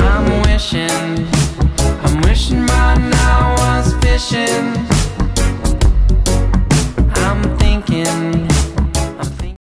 I'm wishing, I'm wishing right now I was fishing.